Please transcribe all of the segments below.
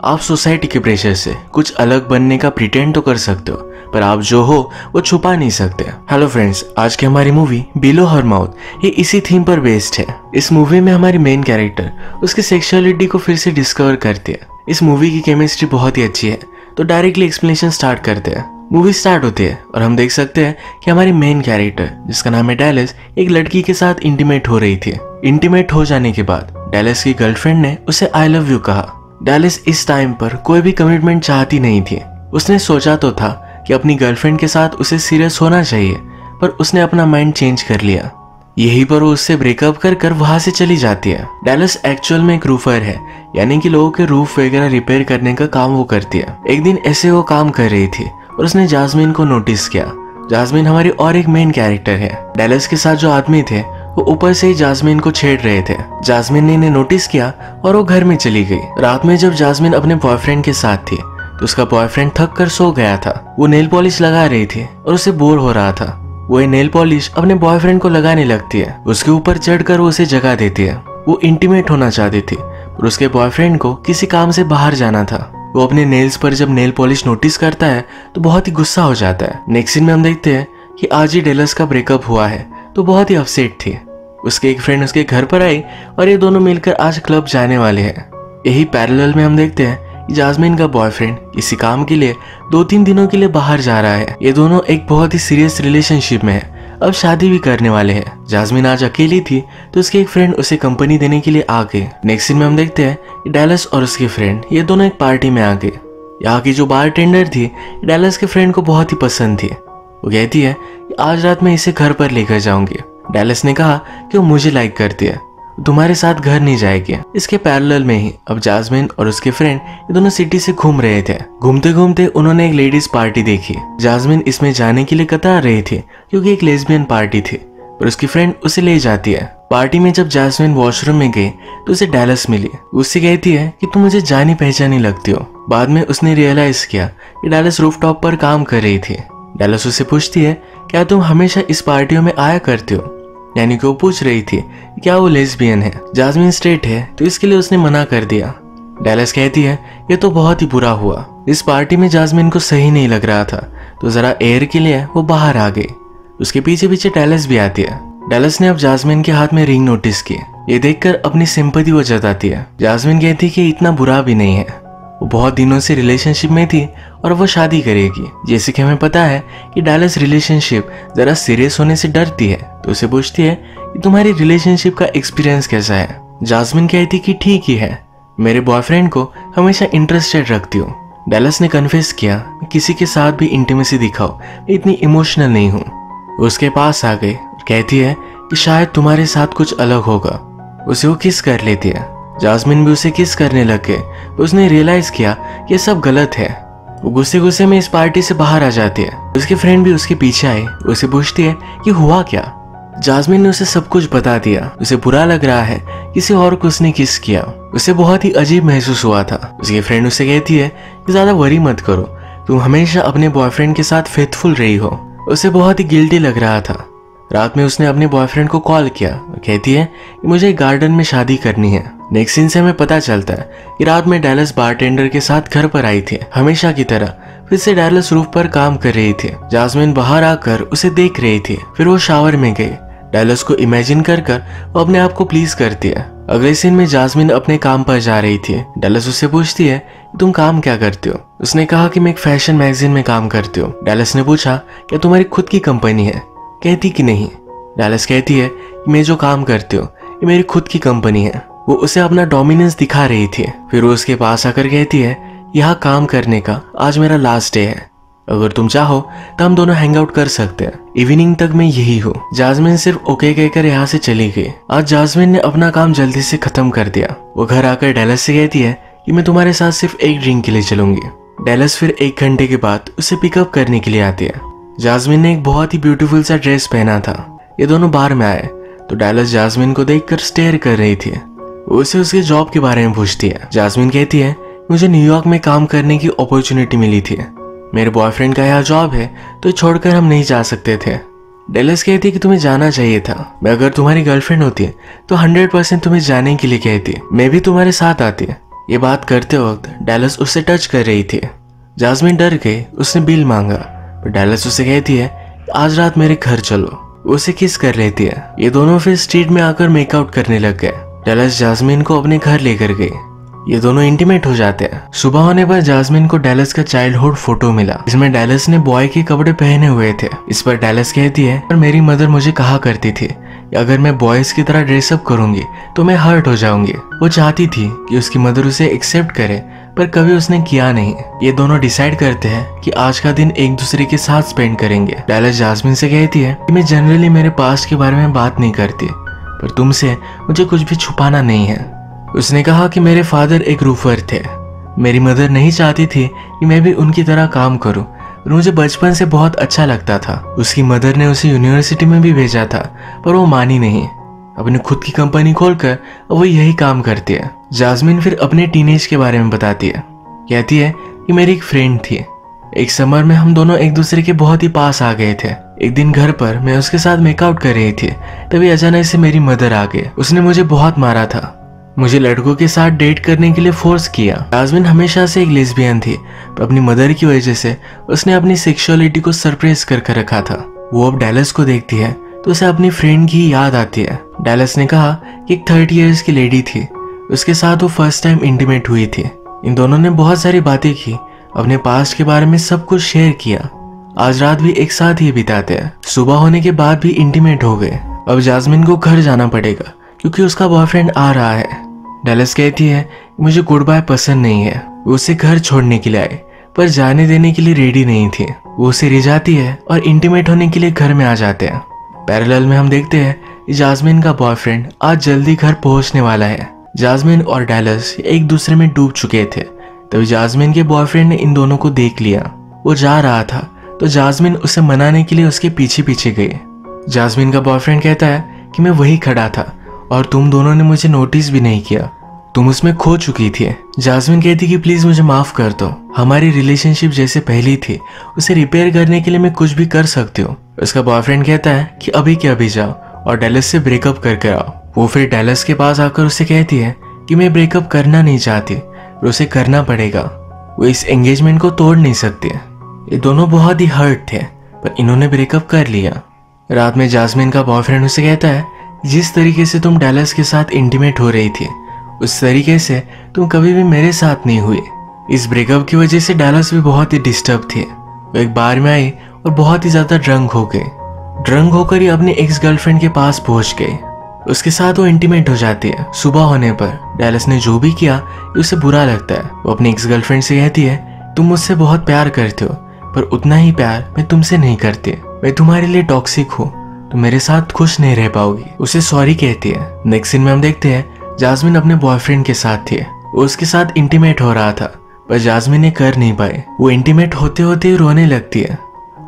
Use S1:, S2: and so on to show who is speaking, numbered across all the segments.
S1: आप सोसाइटी के प्रेशर से कुछ अलग बनने का प्रिटेंड तो कर सकते हो, पर आप जो हो, वो छुपा नहीं सकते। हेलो फ्रेंड्स आज की हमारी मूवी बिलो हर माउथ ये इसी थीम पर बेस्ड है। इस मूवी में हमारी मेन कैरेक्टर उसकी सेक्सुअलिटी को फिर से डिस्कवर करती है। इस मूवी की केमिस्ट्री बहुत ही अच्छी है तो डायरेक्टली एक्सप्लेनेशन स्टार्ट करते हैं। मूवी स्टार्ट होती है, और हम देख सकते हैं कि हमारी मेन कैरेक्टर जिसका नाम है डैलस एक लड़की के साथ इंटीमेट हो रही थी। इंटीमेट हो जाने के बाद डैलस की गर्लफ्रेंड ने उसे आई लव यू कहा। डैलिस इस टाइम पर कोई भी कमिटमेंट चाहती नहीं थी। उसने सोचा तो था कि अपनी गर्लफ्रेंड के साथ उसे सीरियस होना चाहिए, पर उसने अपना माइंड चेंज कर लिया। यही पर वो उससे ब्रेकअप कर कर वहाँ से चली जाती है। डैलस एक्चुअल में एक रूफर है, यानी कि लोगों के रूफ वगैरह रिपेयर करने का काम वो करती है। एक दिन ऐसे वो काम कर रही थी, और उसने जासमिन को नोटिस किया। जासमिन हमारी और एक मेन कैरेक्टर है। डैलस के साथ जो आदमी थे वो ऊपर से ही जासमीन को छेड़ रहे थे। जासमीन ने इन्हें नोटिस किया और वो घर में चली गई। रात में जब जासमीन अपने बॉयफ्रेंड के साथ थी तो उसका बॉयफ्रेंड थक कर सो गया था। वो नेल पॉलिश लगा रही थी और उसे बोर हो रहा था। वो ये नेल पॉलिश अपने बॉयफ्रेंड को लगाने लगती है। उसके ऊपर चढ़कर वो उसे जगा देती है। वो इंटीमेट होना चाहती थी और उसके बॉयफ्रेंड को किसी काम से बाहर जाना था। वो अपने नेल्स पर जब नेल पॉलिश नोटिस करता है तो बहुत ही गुस्सा हो जाता है। नेक्स्ट सीन में हम देखते हैं कि आज ही डेलस का ब्रेकअप हुआ है तो बहुत ही अपसेट थी। उसके एक फ्रेंड उसके घर पर आई और ये दोनों मिलकर आज क्लब जाने वाले हैं। यही पैरेलल में हम देखते हैं कि जाजमीन का बॉयफ्रेंड इसी काम के लिए दो तीन दिनों के लिए बाहर जा रहा है। ये दोनों एक बहुत ही सीरियस रिलेशनशिप में है। अब शादी भी करने वाले हैं। जाजमीन आज अकेली थी तो उसके एक फ्रेंड उसे कंपनी देने के लिए आ गए। नेक्स्ट सीन में हम देखते हैं डैलस और उसके फ्रेंड ये दोनों एक पार्टी में आ गए। यहाँ की जो बार टेंडर थी डैलस के फ्रेंड को बहुत ही पसंद थी। वो कहती है आज रात मैं इसे घर पर लेकर जाऊँगी। डैलस ने कहा कि वो मुझे लाइक करती है। तुम्हारे साथ घर नहीं जाएगी। इसके पैरेलल में ही अब जासमिन और उसके फ्रेंड ये दोनों सिटी से घूम रहे थे। घूमते घूमते उन्होंने एक लेडीज़ पार्टी देखी। जासमिन इसमें जाने के लिए कतार रही थी, क्योंकि एक लेस्बियन पार्टी थी। पर उसकी फ्रेंड उसे ले जाती है। पार्टी में जब जासमिन वॉशरूम में गई तो उसे डैलस मिली। उससे कहती है कि तुम मुझे जानी पहचानी लगती हो। बाद में उसने रियलाइज़ किया कि डैलस रूफटॉप पर काम कर रही थी। डैलस उसे पूछती है, क्या तुम हमेशा इस पार्टियों में आया करते हो? यानी कि वो पूछ रही थी क्या वो लेस्बियन है? जाजमिन स्ट्रेट है तो इसके लिए उसने मना कर दिया। डैलस कहती है, ये तो बहुत ही बुरा हुआ। इस पार्टी में जाजमिन को सही नहीं लग रहा था तो जरा एयर के लिए वो बाहर आ गई। उसके पीछे पीछे डैलस भी आती है। डैलस ने अब जाजमिन के हाथ में रिंग नोटिस की। ये देखकर अपनी सिंपति वो जताती है। जाजमिन कहती है कि इतना बुरा भी नहीं है। वो बहुत दिनों से रिलेशनशिप में थी और वो शादी करेगी। जैसे कि हमें पता है कि डैलस रिलेशनशिप जरा सीरियस होने से डरती है तो उसे पूछती है कि तुम्हारी रिलेशनशिप का एक्सपीरियंस कैसा है? जासमिन कहती कि ठीक ही है। मेरे बॉयफ्रेंड को हमेशा इंटरेस्टेड रखती हूँ। डैलस ने कन्फेस किया किसी के साथ भी इंटीमेसी दिखाओ इतनी इमोशनल नहीं हूँ। उसके पास आ गई कहती है कि शायद तुम्हारे साथ कुछ अलग होगा। उसे वो किस कर लेती है। जासमिन भी उसे किस करने लग? गए उसने रियलाइज़ किया, ये सब गलत है। वो गुस्से गुस्से में इस पार्टी से बाहर आ जाती है। उसके फ्रेंड भी उसके पीछे आए। उसे पूछती है कि हुआ क्या? जासमिन ने उसे सब कुछ बता दिया। उसे बुरा लग रहा है, किसी और को उसने किस किया? उसे बहुत ही अजीब महसूस हुआ था। उसकी फ्रेंड उसे कहती है कि, ज़्यादा वरी मत करो। तुम हमेशा अपने बॉयफ्रेंड के साथ फेथफुल रही हो। उसे बहुत ही गिल्टी लग रहा था। रात में उसने अपने बॉयफ्रेंड को कॉल किया। कहती है कि मुझे गार्डन में शादी करनी है। नेक्स्ट सीन से हमें पता चलता है कि रात में डैलस बारटेंडर के साथ घर पर आई थी, हमेशा की तरह। फिर से डैलस रूफ पर काम कर रही थी। जासमिन बाहर आकर उसे देख रही थी। फिर वो शावर में गई। डैलस को इमेजिन कर कर वो अपने आप को प्लीज़ करती है। अगले सीन में जासमिन अपने काम पर जा रही थी। डैलस उससे पूछती है तुम काम क्या करते हो? उसने कहा कि मैं एक फ़ैशन मैगजीन में काम करती हूँ। डैलस ने पूछा, क्या तुम्हारी खुद की कंपनी है? कहती कि नहीं? डैलस कहती है कि मैं जो काम करती हूँ, ये मेरी खुद की कंपनी है। वो उसे अपना डोमिनेंस दिखा रही थी। फिर वो उसके पास आकर कहती है, यहाँ काम करने का आज मेरा लास्ट डे है। अगर तुम चाहो तो हम दोनों हैंग आउट कर सकते हैं। इवनिंग तक मैं यही हूँ। जाजमिन सिर्फ़ ओके कहकर यहाँ से चली गई। आज जाजमिन ने अपना काम जल्दी से खत्म कर दिया। वो घर आकर डेलस से कहती है कि मैं तुम्हारे साथ सिर्फ़ एक ड्रिंक के लिए चलूँगी। डेलस फिर एक घंटे के बाद उसे पिकअप करने के लिए आती है। जाजमिन ने एक बहुत ही ब्यूटीफुल सा ड्रेस पहना था। ये दोनों बार में आए तो डेलस जासमिन को देखकर स्टेयर कर रही थी। उसे उसके जॉब के बारे में पूछती है। जासमिन कहती है, मुझे न्यूयॉर्क में काम करने की अपॉर्चुनिटी मिली थी। मेरे बॉयफ्रेंड का यहाँ जॉब है तो छोड़कर हम नहीं जा सकते थे। डेलस कहती है कि तुम्हें जाना चाहिए था। मैं अगर तुम्हारी गर्लफ्रेंड होती तो हंड्रेड परसेंट तुम्हें जाने के लिए कहती। मैं भी तुम्हारे साथ आती। ये बात करते वक्त डैलस उससे टच कर रही थी। जासमिन डर गई उसने बिल मांगा। डैलस उसे कहती है, आज रात मेरे घर चलो। उसे किस कर लेती है। ये दोनों फिर स्ट्रीट में आकर मेकआउट करने लग गए। डैलस जासमिन को अपने घर लेकर गई। ये दोनों इंटीमेट हो जाते हैं। सुबह होने पर जासमिन को डैलस का चाइल्डहुड फ़ोटो मिला, जिसमें डैलस ने बॉय के कपड़े पहने हुए थे। इस पर डैलस कहती है, पर मेरी मदर मुझे कहा करती थी अगर मैं बॉयज़ की तरह ड्रेसअप करूँगी तो मैं हर्ट हो जाऊँगी। वो चाहती थी कि उसकी मदर उसे एक्सेप्ट करे पर कभी उसने किया नहीं। ये दोनों डिसाइड करते हैं कि आज का दिन एक दूसरे के साथ स्पेंड करेंगे। डैलस जासमिन से कहती है कि मैं जनरली मेरे पास के बारे में बात नहीं करती, पर तुमसे मुझे कुछ भी छुपाना नहीं है। उसने कहा कि मेरे फादर एक रूफर थे। मेरी मदर नहीं चाहती थी कि मैं भी उनकी तरह काम करूँ मुझे बचपन से बहुत अच्छा लगता था। उसकी मदर ने उसे यूनिवर्सिटी में भी भेजा था, पर वो मानी नहीं। अपनी खुद की कंपनी खोलकर वो यही काम करती है। जाजमिन फिर अपने टीनेज के बारे में बताती है। कहती है कि मेरी एक फ्रेंड थी। एक समर में हम दोनों एक दूसरे के बहुत ही पास आ गए थे। एक दिन घर पर मैं उसके साथ मेकआउट कर रही थी, तभी अचानक से मेरी मदर आ गई उसने मुझे बहुत मारा था। मुझे लड़कों के साथ डेट करने के लिए फोर्स किया। जाजमिन हमेशा से एक लेस्बियन थी, पर अपनी मदर की वजह से उसने अपनी सेक्सुअलिटी को सरप्रेस करके रखा था। वो अब डैलस को देखती है तो उसे अपनी फ्रेंड की याद आती है। डैलस ने कहा कि एक थर्टी ईयर्स की लेडी थी। उसके साथ वो फ़र्स्ट टाइम इंटीमेट हुई थी। इन दोनों ने बहुत सारी बातें की, अपने पास्ट के बारे में सब कुछ शेयर किया। आज रात भी एक साथ ही बिताते हैं। सुबह होने के बाद भी इंटीमेट हो गए। अब जाजमिन को घर जाना पड़ेगा, क्योंकि उसका बॉयफ्रेंड आ रहा है। डेलस कहती है मुझे गुड बाय पसंद नहीं है। वो उसे घर छोड़ने के लिए आए, पर जाने देने के लिए रेडी नहीं थी। वो उसे रिझाती है और इंटीमेट होने के लिए घर में आ जाते हैं। पैरेलल में हम देखते हैं कि जाजमिन का बॉयफ्रेंड आज जल्दी घर पहुँचने वाला है। जाजमिन और डेलस एक दूसरे में डूब चुके थे। तभी जाजमिन के बॉयफ्रेंड ने इन दोनों को देख लिया। वो जा रहा था तो जाजमिन उसे मनाने के लिए उसके पीछे पीछे गई जाजमिन का बॉयफ्रेंड कहता है कि मैं वही खड़ा था, और तुम दोनों ने मुझे नोटिस भी नहीं किया। तुम उसमें खो चुकी थी। जासमिन कहती कि प्लीज़ मुझे माफ़ कर दो। हमारी रिलेशनशिप जैसे पहली थी, उसे रिपेयर करने के लिए मैं कुछ भी कर सकती हूँ। उसका बॉयफ्रेंड कहता है कि अभी के अभी जाओ, और डेलस से ब्रेकअप करके आओ। वो फिर डेलस के पास आकर उसे कहती है कि मैं ब्रेकअप करना नहीं चाहती और उसे करना पड़ेगा। वो इस एंगेजमेंट को तोड़ नहीं सकती। ये दोनों बहुत ही हर्ट थे, पर इन्होंने ब्रेकअप कर लिया। रात में जासमिन का बॉयफ्रेंड उसे कहता है, जिस तरीके से तुम डेलस के साथ इंटीमेट हो रही थी, उस तरीके से तुम कभी भी मेरे साथ नहीं हुई। इस ब्रेकअप की वजह से डैलस भी बहुत ही डिस्टर्ब थी। वो एक बार में आई और बहुत ही ज़्यादा ड्रंक हो गए ड्रंक होकर ही अपनी एक्स गर्लफ्रेंड के पास पहुँच गए उसके साथ वो इंटीमेट हो जाती है, सुबह होने पर। डैलस ने जो भी किया उसे बुरा लगता है। वो अपनी एक्स गर्लफ्रेंड से कहती है, तुम मुझसे बहुत प्यार करते हो, पर उतना ही प्यार मैं तुमसे नहीं करती। मैं तुम्हारे लिए टॉक्सिक हूँ तो मेरे साथ खुश नहीं रह पाओगी। उसे सॉरी कहती है। नेक्स्ट सीन में हम देखते हैं जासमिन अपने बॉयफ्रेंड के साथ थी। वो उसके साथ इंटीमेट हो रहा था, पर जासमिन ने कर नहीं पाए वो इंटीमेट होते होते रोने लगती है।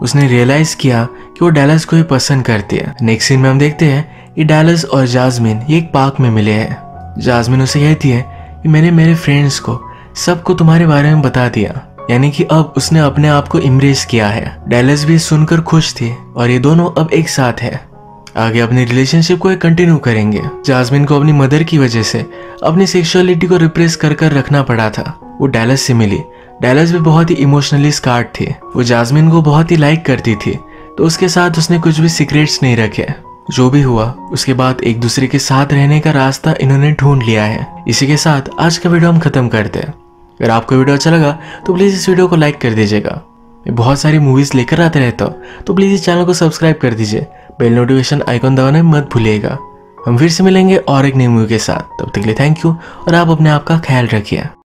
S1: उसने रियलाइज़ किया कि वो डैलस को ही पसंद करती है। नेक्स्ट सीन में हम देखते हैं कि डैलस और जासमिन ये एक पार्क में मिले हैं। जासमिन उसे कहती है कि मैंने मेरे फ्रेंड्स को सबको तुम्हारे बारे में बता दिया, यानी कि अब उसने अपने आप को इम्ब्रेस किया है। डेलस भी सुनकर खुश थी और ये दोनों अब एक साथ है। आगे अपनी रिलेशनशिप को कंटिन्यू करेंगे। जासमिन को अपनी मदर की वजह से अपनी सेक्सुअलिटी को रिप्रेस कर कर रखना पड़ा था। वो डेलस से मिली। डेलस भी बहुत ही इमोशनली स्कार्ड थी। वो जासमिन को बहुत ही लाइक करती थी तो उसके साथ उसने कुछ भी सीक्रेट्स नहीं रखे। जो भी हुआ, उसके बाद एक दूसरे के साथ रहने का रास्ता इन्होंने ढूंढ लिया है। इसी के साथ आज का वीडियो हम खत्म करते हैं। अगर आपको वीडियो अच्छा लगा तो प्लीज़ इस वीडियो को लाइक कर दीजिएगा। मैं बहुत सारी मूवीज़ लेकर आते रहता हूँ तो प्लीज़ इस चैनल को सब्सक्राइब कर दीजिए। बेल नोटिफिकेशन आइकॉन दबाना मत भूलिएगा। हम फिर से मिलेंगे और एक नई मूवी के साथ। तब तक के लिए थैंक यू और आप अपने आप का ख्याल रखिए।